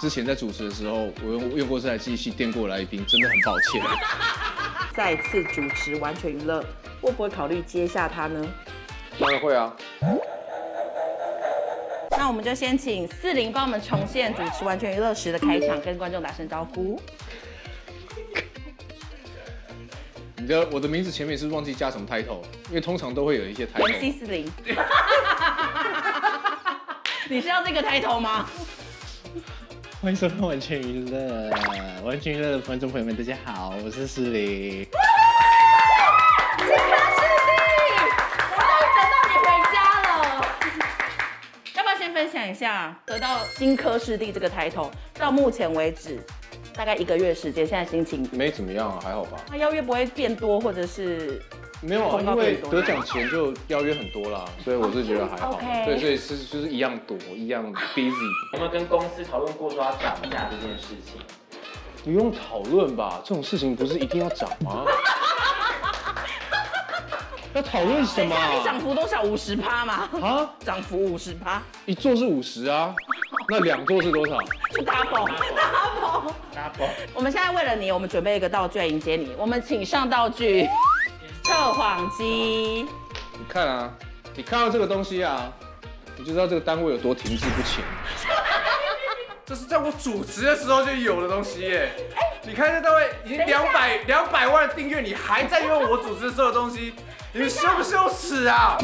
之前在主持的时候，我用用过这台机器电过来宾，真的很抱歉。再次主持完全娱乐，会不会考虑接下他呢？当然会啊。那我们就先请四零帮我们重现主持完全娱乐时的开场，跟观众打声招呼。你的我的名字前面是忘记加什么 title？因为通常都会有一些 title。MC 四零，你是要这个抬头吗？欢迎收看完全娱乐，完全娱乐的观众朋友们，大家好，我是诗玲。金科视力，我终于等到你回家了。要不要先分享一下得到金科师弟这个抬头，到目前为止大概一个月时间，现在心情，没怎么样啊，还好吧？那邀约不会变多，或者是没有啊，因为得奖前就邀约很多啦，所以我是觉得还好。对，所以是就是一样多，一样 busy。有没有跟公司讨论过说要涨价这件事情？不用讨论吧，这种事情不是一定要涨吗？要讨论什么你涨幅多少？五十趴吗？啊？涨幅五十趴，一座是五十啊，那两座是多少？去 double double。double，我们现在为了你，我们准备一个道具来迎接你。我们请上道具，测谎机。你看啊，你看到这个东西啊，你就知道这个单位有多停滞不前。这是在我主持的时候就有的东西耶。你看这单位已经两百两百万订阅，你还在用我主持的时候的东西，你们羞不羞耻啊？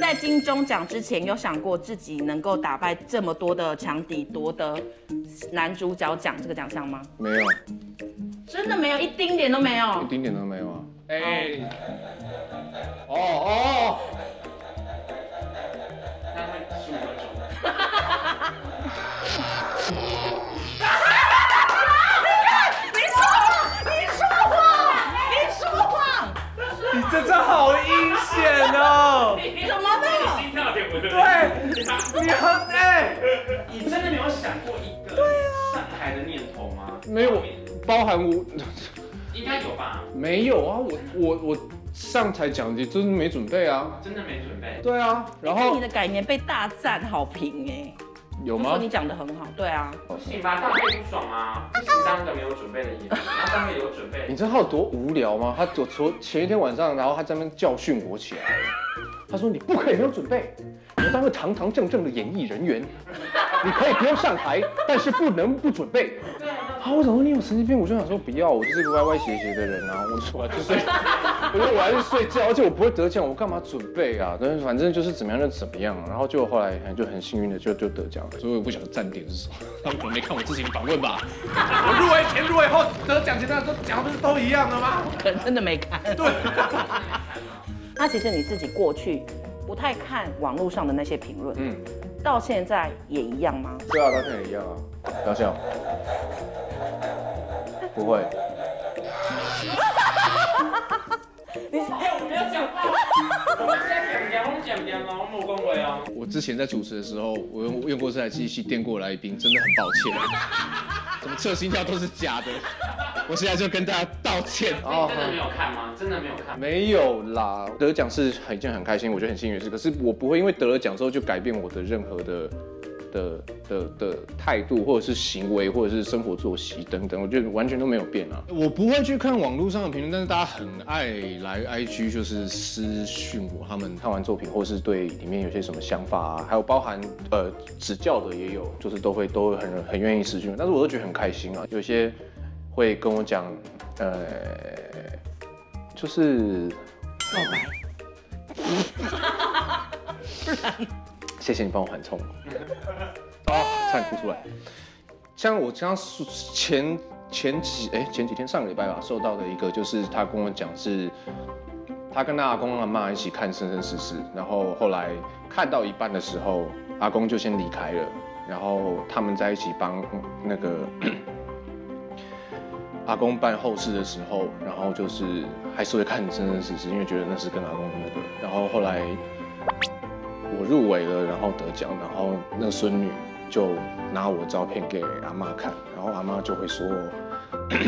在金钟奖之前，有想过自己能够打败这么多的强敌，夺得男主角奖这个奖项吗？没有，真的没有，一丁点都没有一。丁点都没有啊。哎，哦哦，那会十五分钟。你说谎，你说谎，你说谎，你这招好阴险哦！怎么没有？心跳点不对。对，你很哎，你真的没有想过一个上台的念头吗？没有，包含我应该有吧？没有啊，我我我上台讲的真的没准备啊。真的没准备。对啊，然后你的改年被大赞好评哎，有吗你？讲的很好，对啊。不行吧？大会不爽啊！不行当个没有准备的演员，他当个有准备你。知道他有多无聊吗？他昨昨前一天晚上，然后他在那边教训我起来，他说你不可以没有准备，你要当个堂堂正正的演艺人员，你可以不用上台，但是不能不准备。啊，我想说你有神经病，我就想说不要，我就是个歪歪斜斜的人啊，我就说我还是睡，我说我还是睡觉，而且我不会得奖，我干嘛准备啊？但是反正就是怎么样就怎么样，然后就后来就很幸运的就就得奖了，所以我也不晓得站点是什么，他们可能没看我之前的访问吧。我入围前、入围后得奖前，大家都讲的不是都一样的吗？可能真的没看。对。那其实你自己过去不太看网络上的那些评论，嗯，到现在也一样吗？对啊，当然也一样啊，不要笑，不会。哎，我不要讲话。我们现在讲讲，我们讲讲哦，我冇讲话哦。我之前在主持的时候，我用用过这台机器电过来宾，真的很抱歉。怎么测心跳都是假的？我现在就跟大家道歉哦，真的没有看吗？真的没有看。没有啦，得奖是一件很开心，我觉得很幸运的事。可是我不会因为得了奖之后就改变我的任何的的的的态度，或者是行为，或者是生活作息等等，我觉得完全都没有变啊。我不会去看网络上的评论，但是大家很爱来 IG 就是私讯我，他们看完作品或是对里面有些什么想法啊，还有包含呃指教的也有，就是都会都会很很愿意私讯，但是我都觉得很开心啊。有些会跟我讲，呃，就是告白。谢谢你帮我缓冲。啊，差点哭出来。像我刚刚前前几哎前几天上个礼拜吧，收到的一个就是他跟我讲是，他跟他阿公阿妈一起看《生生世世》，然后后来看到一半的时候，阿公就先离开了，然后他们在一起帮那个阿公办后事的时候，然后就是还是会看《生生世世》，因为觉得那是跟阿公的那个，然后后来。我入围了，然后得奖，然后那个孙女就拿我的照片给阿妈看，然后阿妈就会说，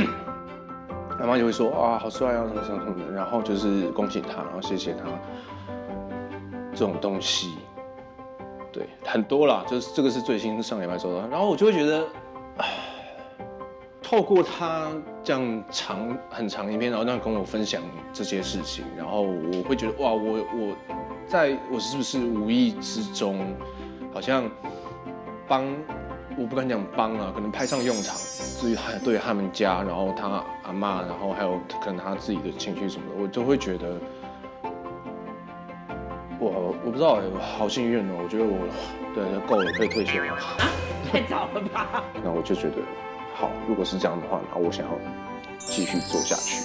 阿妈就会说啊，好帅啊，什么什么什么的，然后就是恭喜他，然后谢谢他，这种东西对，很多啦，就是这个是最新上礼拜收到，然后我就会觉得，唉透过他这样长很长一篇，然后这样跟我分享这些事情，然后我会觉得哇，我我在我是不是无意之中，好像帮我不敢讲帮啊，可能派上用场，至于他对他们家，然后他阿妈，然后还有可能他自己的情绪什么的，我就会觉得。我我不知道好幸运哦！我觉得我对够了，可以退休了。太早了吧？那我就觉得好，如果是这样的话，那我想要继续做下去。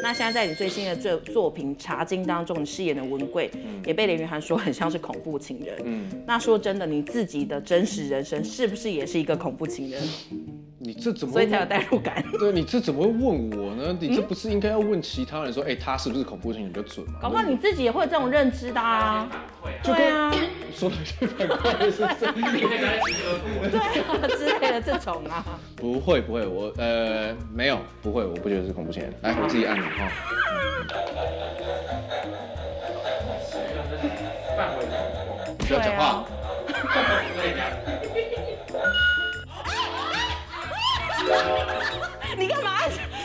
那现在在你最新的作作品《茶经》当中，你饰演的文贵，也被连云涵说很像是恐怖情人。嗯，那说真的，你自己的真实人生是不是也是一个恐怖情人？你这怎么会所以才有代入感。对你这怎么会问我呢？你这不是应该要问其他人说，哎、他是不是恐怖情人比较准吗？搞不好你自己也会有这种认知的啊。就跟对啊，说的是 反过来是这样。对啊之类的这种啊。不会不会，我呃没有不会，我不觉得是恐怖情人。来，我自己按你哈。范围很广。你不要讲话。你干嘛？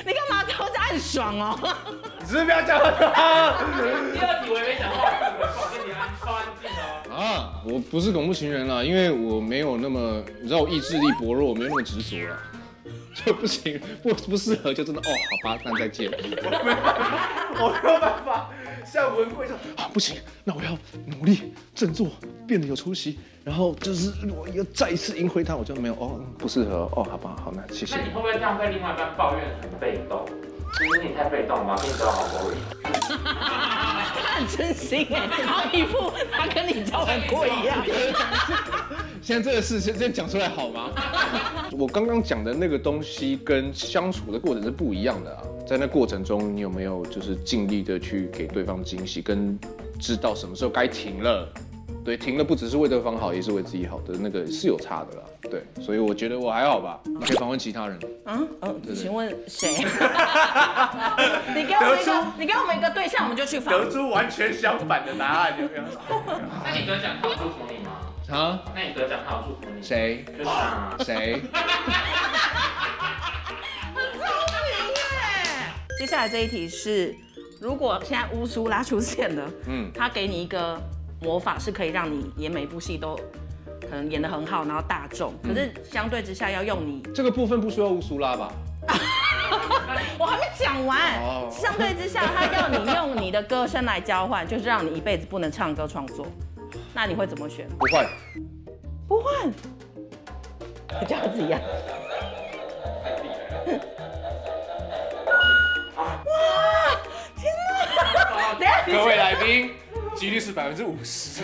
你干嘛偷着按爽哦？你是不是不要讲话？第二题我也没讲话，我跟你安超安静哦。啊，我不是恐怖情人啦，因为我没有那么，你知道我意志力薄弱，我没有那么执着啦，就 不行，不不适合就真的哦，好吧，那再见。我没有办法像文贵说，啊，不行，那我要努力振作，变得有出息，然后就是我要再一次赢回他，我就没有哦，不适合哦，好吧，好，那谢谢那你会不会这样被另外一半抱怨很被动？其实你太被动吧，跟你交往好多年。他 很真心哎，然后一副他跟你交往过一样。现在这个事先先讲出来好吗？我刚刚讲的那个东西跟相处的过程是不一样的啊，在那过程中，你有没有就是尽力的去给对方惊喜，跟知道什么时候该停了？对，停了不只是为对方好，也是为自己好的，那个是有差的啦。对，所以我觉得我还好吧。你可以访问其他人。嗯嗯，请问谁？你给我们一个，你给我们一个对象，我们就去访。得出完全相反的答案，有没有？那你得奖他有祝福你吗？啊？那你得奖他有祝福你？谁？就是他。谁？接下来这一题是，如果现在乌苏拉出现了，嗯，他给你一个魔法，是可以让你演每一部戏都可能演得很好，然后大众，可是相对之下要用你，这个部分不需要乌苏拉吧？我还没讲完。哦相对之下，他要你用你的歌声来交换，就是让你一辈子不能唱歌创作，那你会怎么选？不换。不换，这样子一样。哇！天哪！等下，各位来宾，几率是百分之五十。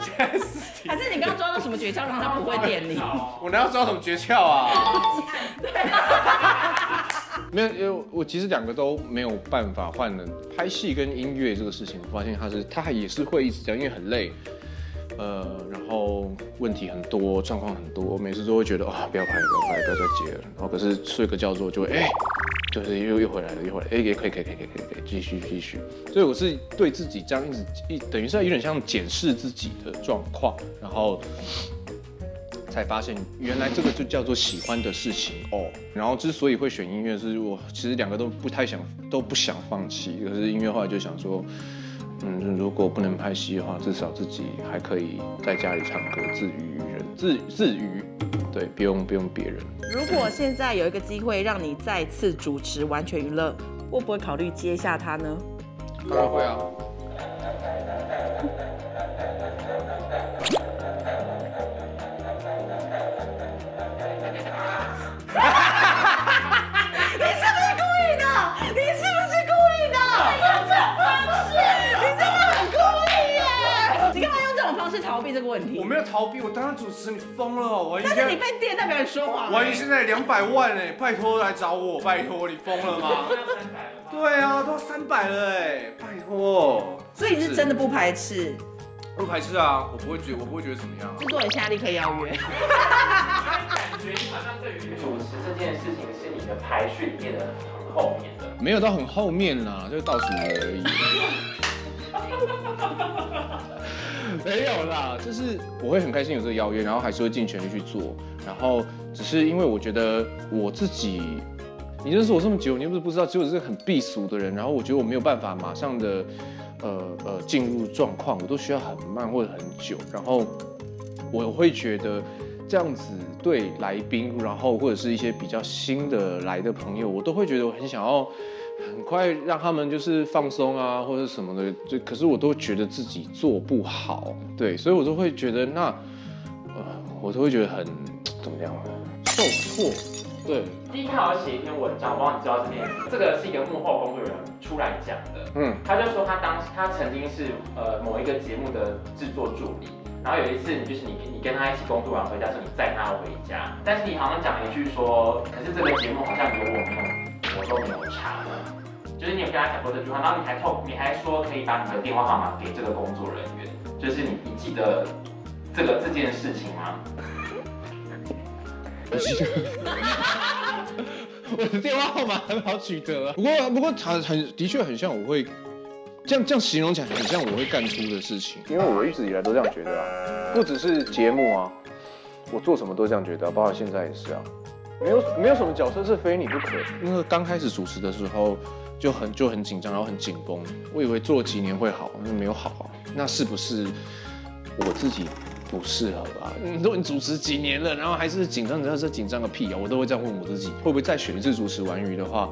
现在四题，还是你刚刚抓到什么诀窍，让他不会点你？我哪有知道什么诀窍啊？没有，因为我其实两个都没有办法换的。拍戏跟音乐这个事情，我发现他是它也是会一直这样，因为很累，呃，然后问题很多，状况很多，我每次都会觉得啊、不要拍，不要拍，不要再接了。然后可是睡个觉之后就会哎、就是又又回来了，又回来，哎、也可以可以可以可以可以可以继续继续。所以我是对自己这样一直一等于是有点像检视自己的状况，然后。才发现原来这个就叫做喜欢的事情哦。然后之所以会选音乐，是我其实两个都不太想，都不想放弃。可是音乐后来就想说，嗯，如果不能拍戏的话，至少自己还可以在家里唱歌自娱人，自自娱，对，不用不用别人。如果现在有一个机会让你再次主持完全娱乐，会不会考虑接下它呢？当然会啊。问题？我没有逃避，我当上主持，你疯了哦！我但是你，被电代表你说谎。万一现在两百万哎，拜托来找我，拜托，你疯了吗？对啊，都三百了哎，拜托。所以你是真的不排斥，不排斥啊，我不会觉，我不会觉得怎么样啊。制作人现在立刻邀约。觉得你好像对于主持这件事情是你的排序里面的很后面的。没有到很后面啦，就是倒数而已。没有啦，就是我会很开心有这个邀约，然后还是会尽全力去做。然后只是因为我觉得我自己，你认识我这么久，你又不是不知道，其实我是个很避俗的人。然后我觉得我没有办法马上的，呃呃进入状况，我都需要很慢或者很久。然后我会觉得这样子对来宾，然后或者是一些比较新的来的朋友，我都会觉得我很想要很快让他们就是放松啊，或者什么的。就可是我都觉得自己做不好，对，所以我都会觉得那，呃，我都会觉得很怎么样，受挫。对，第一看我写一篇文章，我不知道你知道这件事，这个是一个幕后工作人员出来讲的。嗯，他就说他当他曾经是呃某一个节目的制作助理，然后有一次你就是你你跟他一起工作完回家之后，你载他回家，但是你好像讲了一句说，可是这个节目好像有我没有我都没有查呢，就是你有跟他讲过这句话，然后你还透你还说可以把你的电话号码给这个工作人员，就是你你记得这个这件事情吗？我记得我的电话号码很好取得啊。不过不过他很的确很像我会这样这样形容起来，很像我会干出的事情。因为我一直以来都这样觉得啊，不只是节目啊，我做什么都这样觉得啊，包括现在也是啊。没有没有什么角色是非你不可。因为刚开始主持的时候就很就很紧张，然后很紧绷。我以为做几年会好，那没有好啊。那是不是我自己不适合啊？你都你主持几年了，然后还是紧张，你知道这紧张个屁啊！我都会这样问我自己，会不会再选一次主持完鱼的话，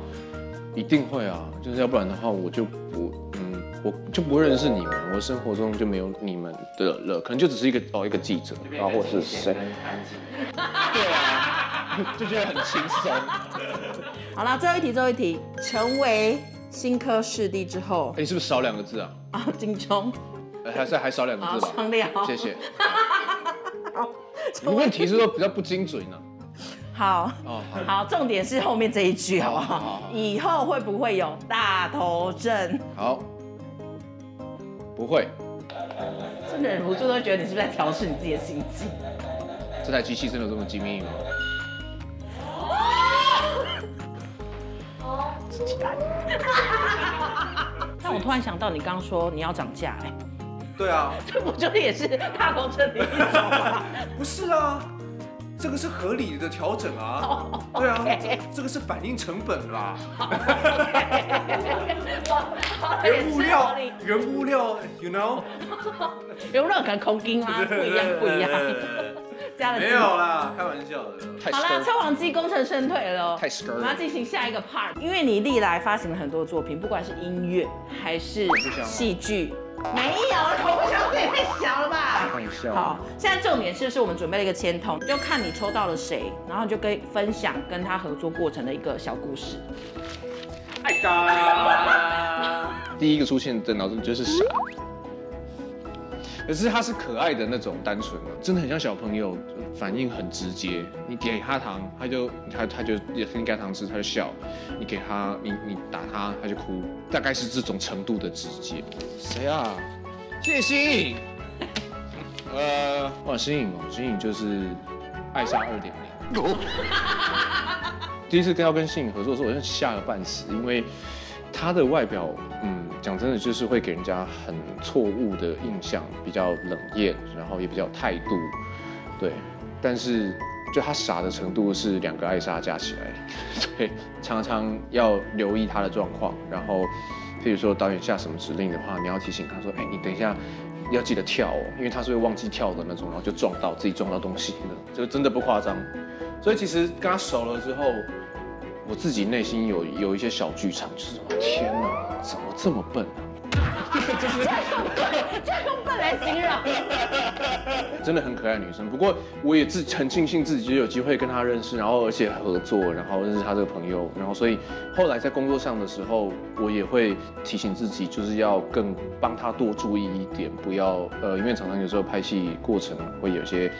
一定会啊。就是要不然的话，我就不嗯，我就不会认识你们，我生活中就没有你们的了，可能就只是一个哦一个记者，然后或者是谁，对啊，就觉得很轻松。好了，最后一题，最后一题，成为新科视帝之后哎，你是不是少两个字啊？啊，金钟，哎还是还少两个字吧？双料，谢谢。好，你问题是说比较不精准呢、好。哦，好。好，重点是后面这一句，好不好好好好？以后会不会有大头症？好，不会，真的忍不住都觉得你是不是在调试你自己的心境？这台机器真的有这么精密吗？但我突然想到，你刚刚说你要涨价，哎，对啊，这不就是也是大头症的一种吗？不是啊，这个是合理的调整啊。对啊，这这个是反映成本啦。原物料，原物料，you know？有任何空金啊？不一样，不一样。加了没有啦，开玩笑的。太好啦测谎机功成身退了哦。太 skr 我们要进行下一个 part，因为你历来发行了很多作品，不管是音乐还是戏剧，没有，口不箱子也太小了吧？好，现在重点是，是我们准备了一个签筒，就看你抽到了谁，然后你就跟分享跟他合作过程的一个小故事。哎呀，第一个出现的脑中就是傻，可是他是可爱的那种单纯的，真的很像小朋友，反应很直接。你给他糖，他就他他就也你给他糖吃，他就笑；你给他你你打他，他就哭，大概是这种程度的直接。谁啊？谢欣颖。呃，哇，新颖哦，新颖就是艾莎二点零。第一次跟要跟新颖合作的时候，我真的吓了半死，因为他的外表，嗯，讲真的就是会给人家很错误的印象，比较冷艳，然后也比较态度，对。但是就他傻的程度是两个艾莎加起来，对，常常要留意他的状况，然后譬如说导演下什么指令的话，你要提醒他说，哎，你等一下。要记得跳哦，因为他是会忘记跳的那种，然后就撞到自己撞到东西的，就真的不夸张。所以其实跟他熟了之后，我自己内心有有一些小剧场，就是天哪，怎么这么笨啊？就是这样用笨来形容，真的很可爱的女生。不过我也自很庆幸自己就有机会跟她认识，然后而且合作，然后认识她这个朋友，然后所以后来在工作上的时候，我也会提醒自己，就是要更帮她多注意一点，不要呃，因为常常有时候拍戏过程会有些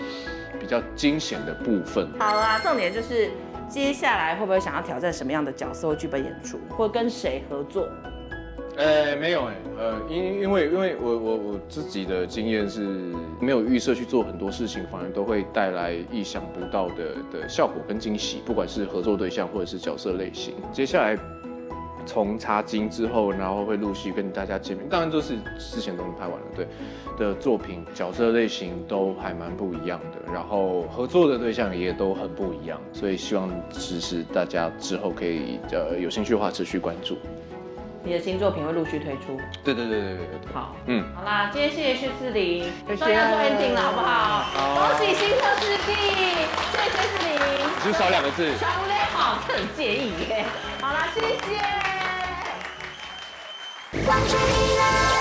比较惊险的部分。好啦，重点就是接下来会不会想要挑战什么样的角色或剧本演出，或跟谁合作？呃，没有哎，呃，因因为因为我我我自己的经验是没有预设去做很多事情，反而都会带来意想不到的的效果跟惊喜，不管是合作对象或者是角色类型。接下来从茶经之后，然后会陆续跟大家见面，当然都是之前都已经拍完了，对的作品角色类型都还蛮不一样的，然后合作的对象也都很不一样，所以希望只是大家之后可以呃有兴趣的话持续关注。你的新作品会陆续推出。对对对对对对对。好，嗯，好啦，今天谢谢薛四零，谢谢终于要做 ending 了，好不好？恭喜新科师弟，谢谢薛四零。就少两个字。全部勒好，这很介意耶。好啦，谢谢。关注你。